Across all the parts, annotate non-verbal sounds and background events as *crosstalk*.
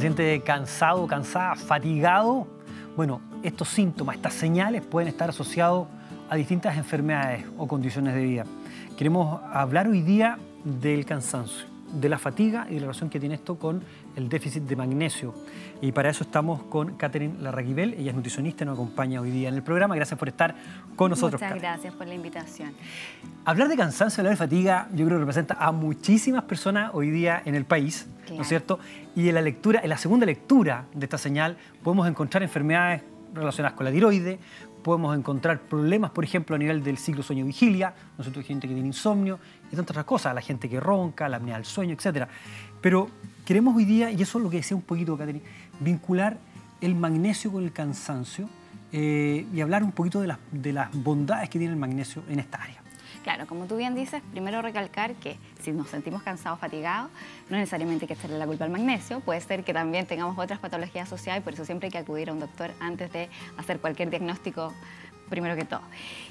siente cansado, cansada, fatigado, bueno, estos síntomas, estas señales pueden estar asociados a distintas enfermedades o condiciones de vida. Queremos hablar hoy día del cansancio, de la fatiga y de la relación que tiene esto con el déficit de magnesio. Y para eso estamos con Catherine Larraguibel, ella es nutricionista y nos acompaña hoy día en el programa. Gracias por estar con nosotros. Muchas gracias por la invitación. Hablar de cansancio, hablar de fatiga, yo creo que representa a muchísimas personas hoy día en el país, ¿no es cierto? Y en la lectura, en la segunda lectura de esta señal, podemos encontrar enfermedades relacionadas con la tiroide, podemos encontrar problemas, por ejemplo, a nivel del ciclo sueño-vigilia, nosotros gente que tiene insomnio y tantas otras cosas, la gente que ronca, la apnea del sueño, etc. Pero queremos hoy día, y eso es lo que decía un poquito, Catherine, vincular el magnesio con el cansancio eh, y hablar un poquito de las bondades que tiene el magnesio en esta área. Claro, como tú bien dices, primero recalcar que si nos sentimos cansados, fatigados, no necesariamente hay que echarle la culpa al magnesio, puede ser que también tengamos otras patologías asociadas y por eso siempre hay que acudir a un doctor antes de hacer cualquier diagnóstico, primero que todo.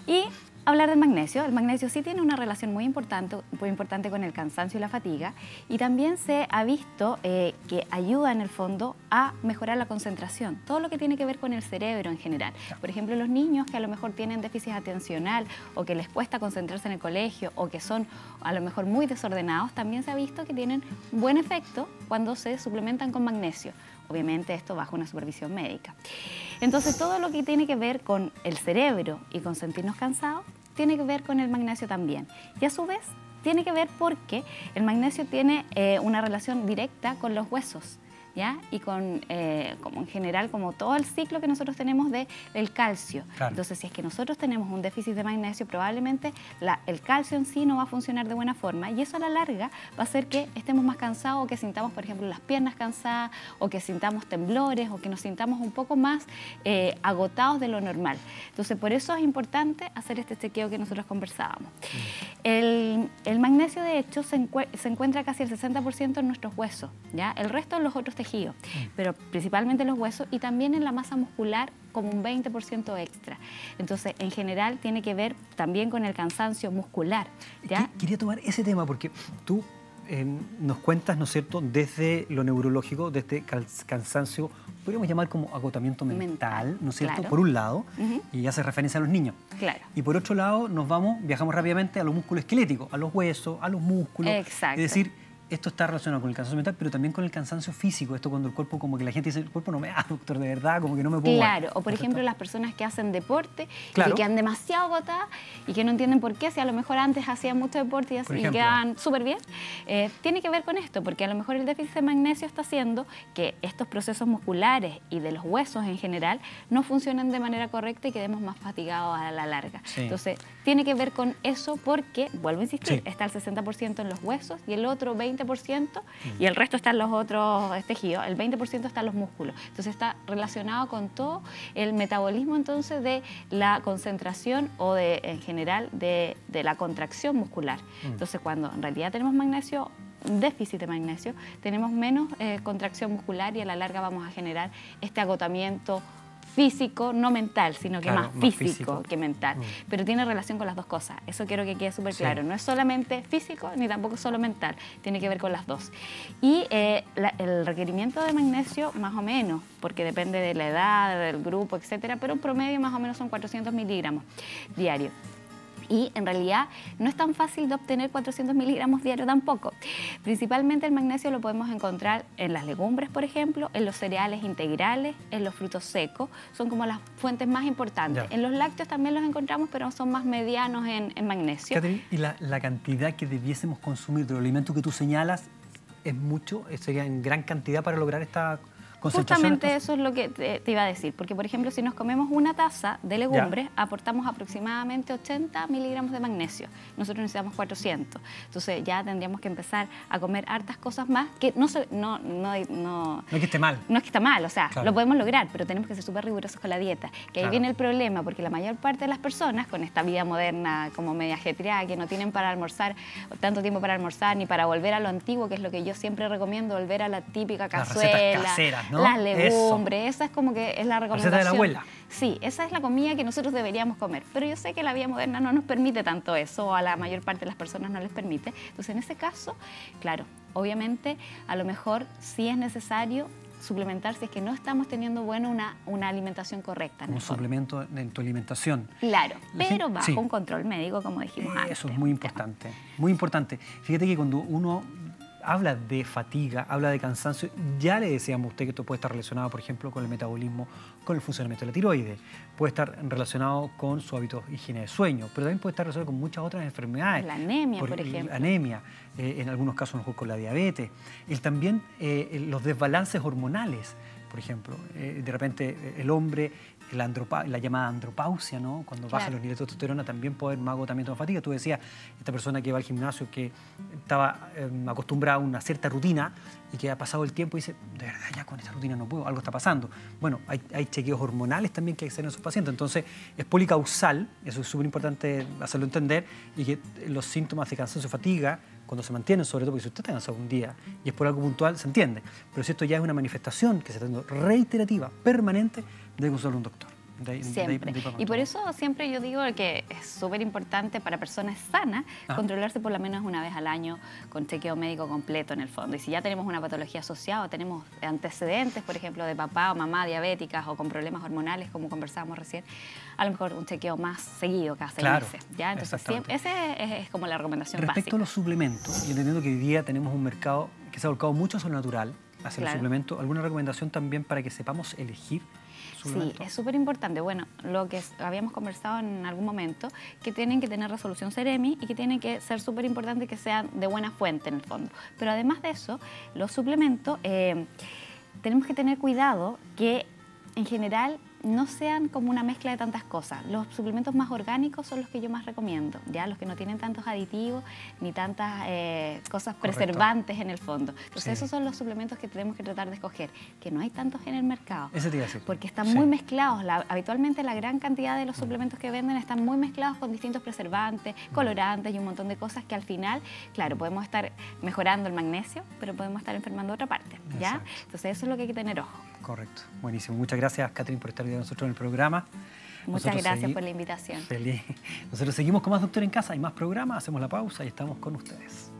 Y hablar del magnesio. El magnesio sí tiene una relación muy importante, muy importante con el cansancio y la fatiga y también se ha visto eh, que ayuda en el fondo a mejorar la concentración, todo lo que tiene que ver con el cerebro en general. Por ejemplo, los niños que a lo mejor tienen déficit atencional o que les cuesta concentrarse en el colegio o que son a lo mejor muy desordenados, también se ha visto que tienen buen efecto cuando se suplementan con magnesio. Obviamente esto bajo una supervisión médica. Entonces todo lo que tiene que ver con el cerebro y con sentirnos cansados tiene que ver con el magnesio también. Y a su vez tiene que ver porque el magnesio tiene eh, una relación directa con los huesos. Y con, eh, como en general, como todo el ciclo que nosotros tenemos del el calcio. Entonces, si es que nosotros tenemos un déficit de magnesio, probablemente la, el calcio en sí no va a funcionar de buena forma y eso a la larga va a hacer que estemos más cansados o que sintamos, por ejemplo, las piernas cansadas o que sintamos temblores o que nos sintamos un poco más eh, agotados de lo normal. Entonces, por eso es importante hacer este chequeo que nosotros conversábamos. Mm. El, el, magnesio, de hecho, se, se encuentra casi el 60% en nuestros huesos, ¿ya? El resto en los otros tejidos Pero principalmente en los huesos y también en la masa muscular como un 20% extra. Entonces, en general, tiene que ver también con el cansancio muscular. ¿ya? Quería tomar ese tema porque tú eh, nos cuentas, ¿no es cierto?, desde lo neurológico, desde cansancio, podríamos llamar como agotamiento mental, ¿no es cierto?, por un lado, y hace referencia a los niños. Claro. Y por otro lado, nos vamos, viajamos rápidamente a los músculos esqueléticos, a los huesos, a los músculos. Exacto. Es decir, esto está relacionado con el cansancio mental, pero también con el cansancio físico. Esto cuando el cuerpo, como que la gente dice, el cuerpo no me da, doctor, de verdad, como que no me puedo. Claro, o por ejemplo las personas que hacen deporte y que quedan demasiado agotadas y que no entienden por qué, si a lo mejor antes hacían mucho deporte y, y quedan súper bien, eh, tiene que ver con esto, porque a lo mejor el déficit de magnesio está haciendo que estos procesos musculares y de los huesos en general no funcionen de manera correcta y quedemos más fatigados a la larga. Entonces, tiene que ver con eso porque, vuelvo a insistir, está el 60% en los huesos y el otro 20% y el resto está en los otros tejidos, el 20% está en los músculos. Entonces está relacionado con todo el metabolismo entonces de la concentración o de, en general de, la contracción muscular. Mm. Entonces cuando en realidad tenemos magnesio, déficit de magnesio, tenemos menos eh, contracción muscular y a la larga vamos a generar este agotamiento físico, no mental, sino que más, físico, que mental. Mm. Pero tiene relación con las dos cosas. Eso quiero que quede súper claro. No es solamente físico ni tampoco solo mental. Tiene que ver con las dos. Y eh, el requerimiento de magnesio, más o menos, porque depende de la edad, del grupo, etcétera, pero un promedio más o menos son 400 miligramos diarios y en realidad no es tan fácil de obtener 400 miligramos diarios tampoco. Principalmente el magnesio lo podemos encontrar en las legumbres, por ejemplo, en los cereales integrales, en los frutos secos, son como las fuentes más importantes. En los lácteos también los encontramos, pero son más medianos en, magnesio. Catherine, ¿y la, la cantidad que debiésemos consumir de los alimentos que tú señalas es mucho? ¿Sería en gran cantidad para lograr esta Justamente eso es lo que te, iba a decir, porque por ejemplo si nos comemos una taza de legumbres, aportamos aproximadamente 80 miligramos de magnesio, nosotros necesitamos 400, entonces ya tendríamos que empezar a comer hartas cosas más que no no, no, no, es que esté mal. No es que esté mal, o sea, lo podemos lograr, pero tenemos que ser súper rigurosos con la dieta, que ahí viene el problema, porque la mayor parte de las personas con esta vida moderna como media ajetreada, que no tienen para almorzar, tanto tiempo para almorzar, ni para volver a lo antiguo, que es lo que yo siempre recomiendo, volver a la típica cazuela. Las legumbres, esa es como que es la recomendación. de la abuela. Sí, esa es la comida que nosotros deberíamos comer. Pero yo sé que la vida moderna no nos permite tanto eso, o a la mayor parte de las personas no les permite. Entonces, en ese caso, claro, obviamente, a lo mejor sí es necesario suplementar si es que no estamos teniendo bueno una, una alimentación correcta. un suplemento en tu alimentación. Claro, pero bajo un control médico, como dijimos antes. Eso es muy importante, muy importante. Fíjate que cuando uno habla de fatiga, habla de cansancio, ya le decíamos a usted que esto puede estar relacionado, por ejemplo, con el metabolismo, con el funcionamiento de la tiroides, puede estar relacionado con su hábito de higiene de sueño, pero también puede estar relacionado con muchas otras enfermedades. La anemia, por, ejemplo. Anemia, eh, en algunos casos con la diabetes. El, también eh, los desbalances hormonales, por ejemplo. Eh, de repente el hombre la, la llamada andropausia, ¿no? Cuando bajan los niveles de testosterona también puede haber más agotamiento de fatiga. Tú decías, esta persona que va al gimnasio que estaba em, acostumbrada a una cierta rutina y que ha pasado el tiempo y dice, de verdad, ya con esta rutina no puedo, algo está pasando. Bueno, hay, hay chequeos hormonales también que hay que hacer en esos pacientes. Entonces, es policausal, eso es súper importante hacerlo entender, y que los síntomas de cansancio y fatiga cuando se mantienen, sobre todo porque si usted está cansado un día y es por algo puntual, se entiende. Pero si esto ya es una manifestación que se está dando reiterativa, permanente, debe usar un doctor. siempre. y por eso siempre yo digo que es súper importante para personas sanas controlarse por lo menos una vez al año con chequeo médico completo en el fondo. Y si ya tenemos una patología asociada o tenemos antecedentes, por ejemplo, de papá o mamá diabéticas o con problemas hormonales, como conversábamos recién, a lo mejor un chequeo más seguido cada seis meses. ¿ya? Entonces, esa es, como la recomendación Respecto a los suplementos, y entendiendo que hoy día tenemos un mercado que se ha volcado mucho a lo natural, hacia los suplementos, ¿alguna recomendación también para que sepamos elegir Sí, es súper importante. Bueno, lo que habíamos conversado en algún momento, que tienen que tener resolución Ceremi y que tienen que ser súper importante que sean de buena fuente en el fondo. Pero además de eso, los suplementos, eh, tenemos que tener cuidado que en general no sean como una mezcla de tantas cosas. Los suplementos más orgánicos son los que yo más recomiendo, ya los que no tienen tantos aditivos ni tantas eh, cosas preservantes en el fondo. Entonces esos son los suplementos que tenemos que tratar de escoger, que no hay tantos en el mercado. Ese Porque están muy mezclados. habitualmente la gran cantidad de los mm. suplementos que venden están muy mezclados con distintos preservantes, mm. colorantes y un montón de cosas que al final, claro, podemos estar mejorando el magnesio, pero podemos estar enfermando otra parte. ¿ya? Entonces eso es lo que hay que tener ojo. Correcto, buenísimo. Muchas gracias, Catherine, por estar con nosotros en el programa. Muchas gracias por la invitación. Feliz. *laughs* Nosotros seguimos con más Doctor en Casa, hay más programas, hacemos la pausa y estamos con ustedes.